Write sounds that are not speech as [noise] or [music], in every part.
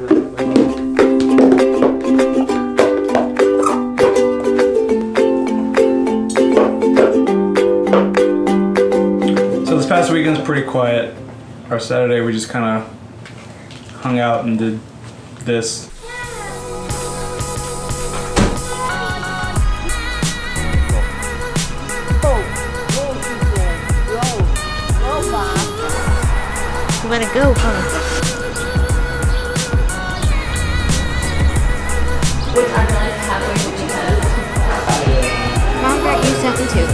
So this past weekend's pretty quiet. Our Saturday we just kind of hung out and did this. You wanna go, huh? Mom got you something too.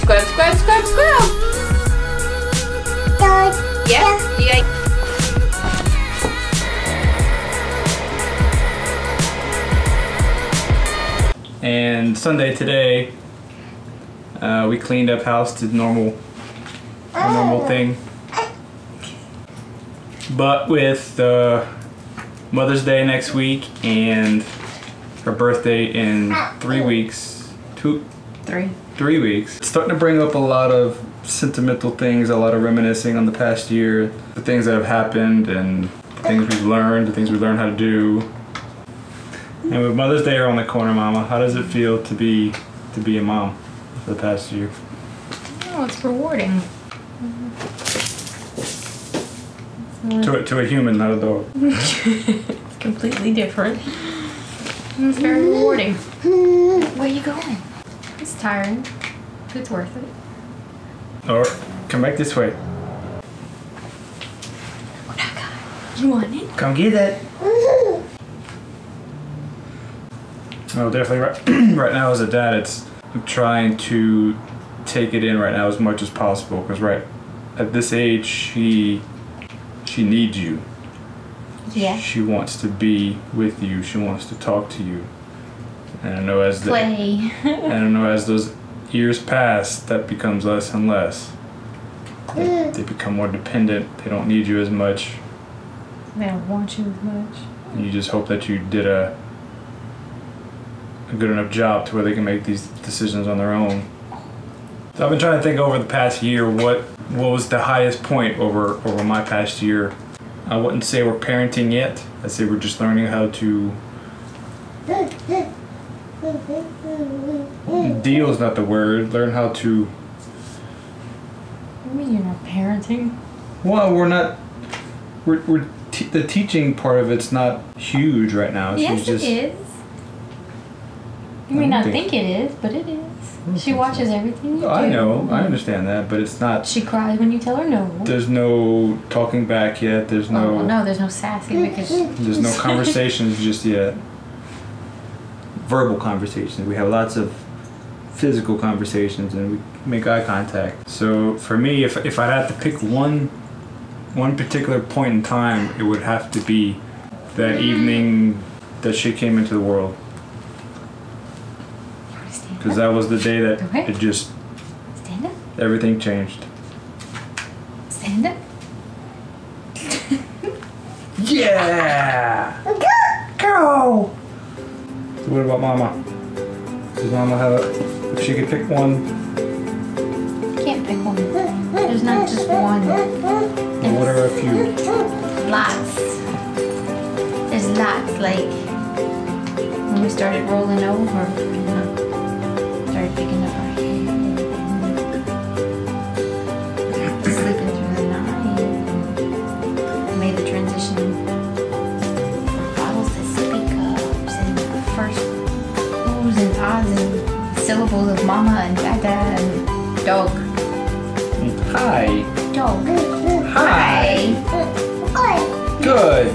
Scrub, scrub, scrub, scrub. Yeah, you got And Sunday today, uh, we cleaned up house to normal, a normal thing. But with uh, Mother's Day next week and her birthday in three weeks, two, three. three weeks, it's starting to bring up a lot of sentimental things, a lot of reminiscing on the past year, the things that have happened and the things we've learned, the things we learned how to do. And with Mother's Day around the corner, Mama, how does it feel to be to be a mom for the past year? Oh, it's rewarding. To a, to a human, not a dog. [laughs] It's completely different. It's very mm-hmm. rewarding. Where are you going? It's tiring. but It's worth it. Or come back this way. Oh, you want it? Come get it. Oh, definitely. Right, [clears throat] right now, as a dad, it's I'm trying to take it in right now as much as possible because right at this age, she she needs you. Yeah. She wants to be with you. She wants to talk to you. And I know as the Play. [laughs] and I know as those years pass, that becomes less and less. They, mm. they become more dependent. They don't need you as much. they don't want you as much. And you just hope that you did a a good enough job to where they can make these decisions on their own. So I've been trying to think over the past year what what was the highest point over over my past year. I wouldn't say we're parenting yet. I'd say we're just learning how to deal is not the word. Learn how to I mean, you're not parenting. well, we're not we're, we're te- the teaching part of it's not huge right now. She's yes, just it is. You may don't think- think it is, but it is. Hmm. She think watches everything you do. I know, I understand that, but it's not She cries when you tell her no. There's no talking back yet. There's Oh, no, well, no, there's no sassy because [laughs] there's no [laughs] conversations just yet. Verbal conversations. We have lots of physical conversations and we make eye contact. So for me, if if I had to pick one one particular point in time, it would have to be that evening that she came into the world because that was the day that Okay. it just Stand up. everything changed. Stand up. Yeah. Go. So what about Mama? Does Mama have a? If she could pick one, Can't pick one. There's not just one. then what are a few? Lots. There's lots. Like when we started rolling over, syllables of mama and dada and dog. Hi. Dog. Hi. Hi. Good.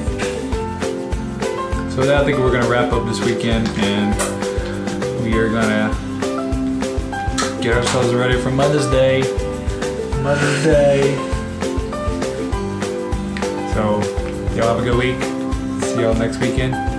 So with that, I think we're gonna wrap up this weekend, and we are gonna get ourselves ready for Mother's Day. Mother's Day. So y'all have a good week. See y'all next weekend.